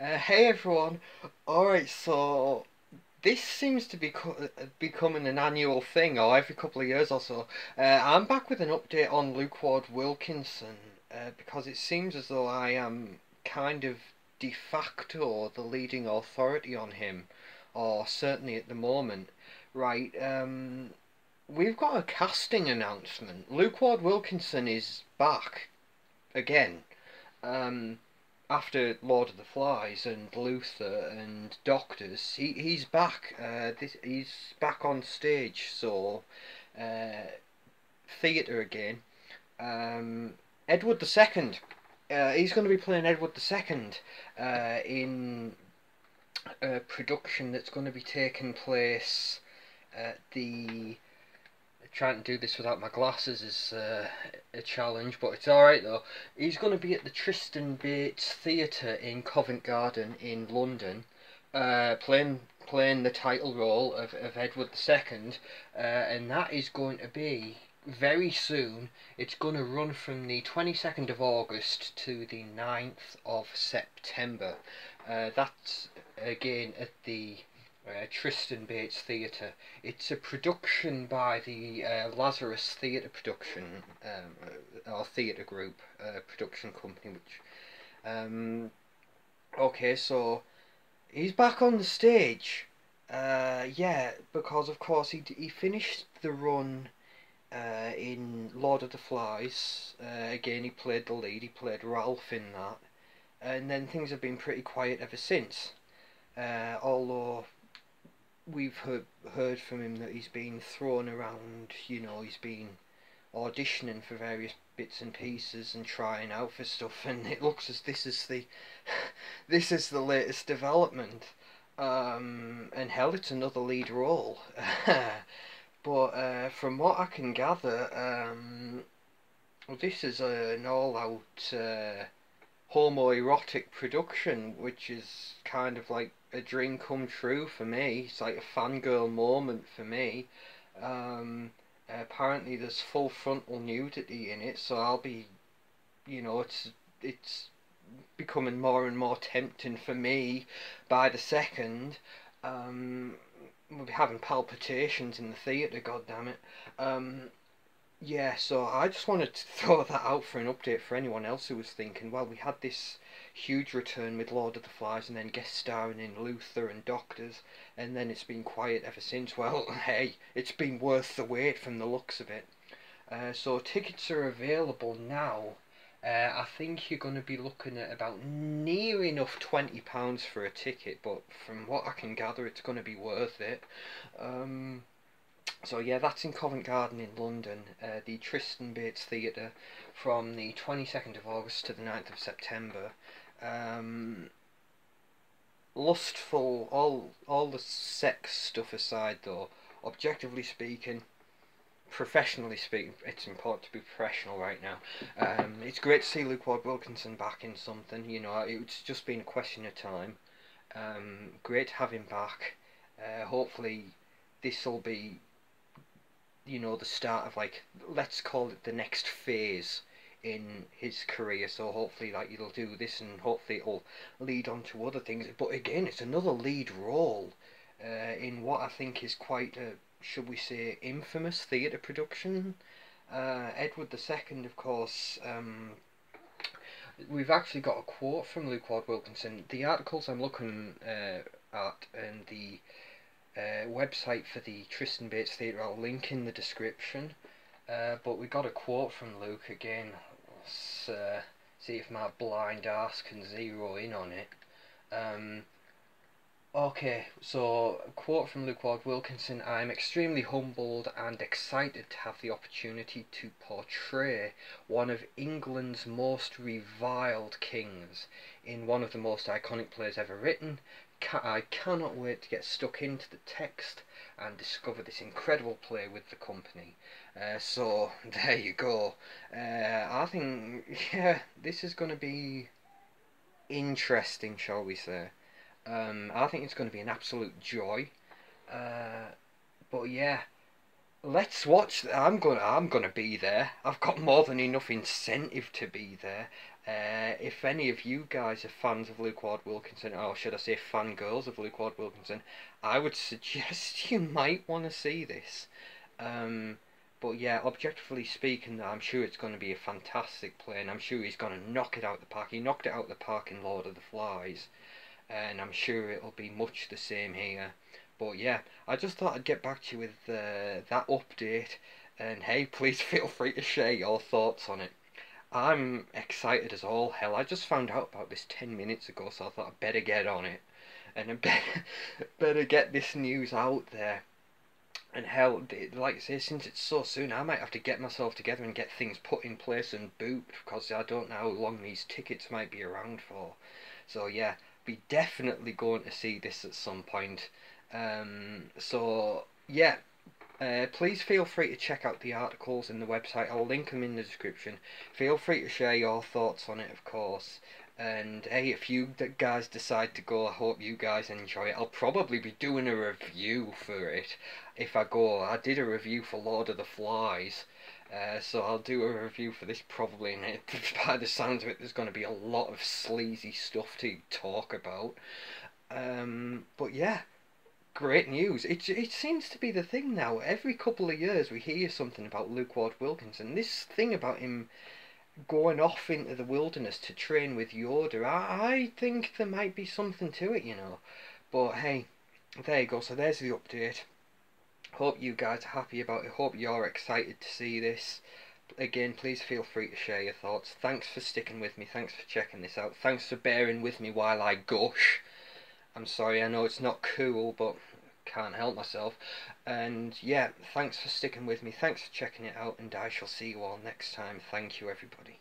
Uh, hey everyone. Alright, so this seems to be uh, becoming an annual thing, or every couple of years or so. Uh, I'm back with an update on Luke Ward Wilkinson uh, because it seems as though I am kind of de facto the leading authority on him, or certainly at the moment. Right, um, we've got a casting announcement. Luke Ward Wilkinson is back again. Um, after Lord of the Flies and Luther and Doctors, he he's back. Uh, this he's back on stage, so uh, theatre again. Um, Edward the Second. Uh, he's going to be playing Edward the Second uh, in a production that's going to be taking place at the trying to do this without my glasses is uh, a challenge, but it's alright though. He's going to be at the Tristan Bates Theatre in Covent Garden in London, uh, playing playing the title role of, of Edward II, uh, and that is going to be very soon. It's going to run from the 22nd of August to the 9th of September. Uh, that's again at the uh, Tristan Bates Theatre. It's a production by the uh, Lazarus Theatre Production um, uh, theatre group uh, production company. Which, um, okay, so he's back on the stage. Uh, yeah, because of course he he finished the run. Uh, in Lord of the Flies, again he played the lead. He played Ralph in that, and then things have been pretty quiet ever since. although we've heard, heard from him that he's been thrown around, you know, he's been auditioning for various bits and pieces and trying out for stuff and it looks as this is the this is the latest development. Um, and hell it's another lead role. But uh, from what I can gather um, well, this is an all out uh, homoerotic production which is kind of like a dream come true for me. It's like a fangirl moment for me. Um, apparently, there's full frontal nudity in it, so I'll be, you know, it's it's becoming more and more tempting for me by the second. Um, we'll be having palpitations in the theatre, god damn it. Um, yeah, so I just wanted to throw that out for an update for anyone else who was thinking, well, we had this huge return with Lord of the Flies and then guest starring in Luther and Doctors, and then it's been quiet ever since. Well, hey, it's been worth the wait from the looks of it. Uh, so tickets are available now. Uh, I think you're going to be looking at about near enough £20 for a ticket, but from what I can gather, it's going to be worth it. Um, so yeah, that's in Covent Garden in London, uh, the Tristan Bates Theatre, from the 22nd of August to the 9th of September um, lustful, all all the sex stuff aside, though, objectively speaking, professionally speaking, it's important to be professional right now. Um, it's great to see Luke Ward Wilkinson back in something. You know, it's just been a question of time. Um, great to have him back. Uh, hopefully, this will be, you know, the start of like let's call it the next phase in his career so hopefully like he'll do this and hopefully it'll lead on to other things. But again it's another lead role uh, in what I think is quite a should we say infamous theatre production. Uh, Edward II of course um, we've actually got a quote from Luke Ward Wilkinson. The articles I'm looking uh, at and the uh, website for the Tristan Bates Theatre I'll link in the description. Uh, but we got a quote from Luke again let's uh, see if my blind ass can zero in on it. Um, okay, so a quote from Luke Ward Wilkinson I am extremely humbled and excited to have the opportunity to portray one of England's most reviled kings in one of the most iconic plays ever written. I cannot wait to get stuck into the text and discover this incredible play with the company. Uh, so there you go. Uh, I think yeah, this is going to be interesting, shall we say? Um, I think it's going to be an absolute joy. Uh, but yeah, let's watch. I'm going. I'm going to be there. I've got more than enough incentive to be there. Uh, if any of you guys are fans of Luke Ward Wilkinson, or should I say fangirls of Luke Ward Wilkinson, I would suggest you might want to see this. Um, but yeah, objectively speaking, I'm sure it's going to be a fantastic play, and I'm sure he's going to knock it out of the park. He knocked it out the park in Lord of the Flies, and I'm sure it'll be much the same here. But yeah, I just thought I'd get back to you with uh, that update, and hey, please feel free to share your thoughts on it. I'm excited as all hell. I just found out about this 10 minutes ago, so I thought I'd better get on it. And I better, better get this news out there. And hell, like I say, since it's so soon, I might have to get myself together and get things put in place and booked, because I don't know how long these tickets might be around for. So yeah, be definitely going to see this at some point. Um, so yeah, uh, please feel free to check out the articles in the website. I'll link them in the description. Feel free to share your thoughts on it, of course. And hey, if you guys decide to go, I hope you guys enjoy it. I'll probably be doing a review for it if I go. I did a review for Lord of the Flies. Uh, so I'll do a review for this probably, and it, by the sounds of it, there's going to be a lot of sleazy stuff to talk about. Um, but yeah, great news. It, it seems to be the thing now. Every couple of years we hear something about Luke Ward Wilkinson. This thing about him going off into the wilderness to train with Yoda, I, I think there might be something to it, you know. But hey, there you go. So there's the update. Hope you guys are happy about it. Hope you're excited to see this. Again, please feel free to share your thoughts. Thanks for sticking with me. Thanks for checking this out. Thanks for bearing with me while I gush. I'm sorry, I know it's not cool, but can't help myself. And yeah, thanks for sticking with me. Thanks for checking it out, and I shall see you all next time. Thank you, everybody.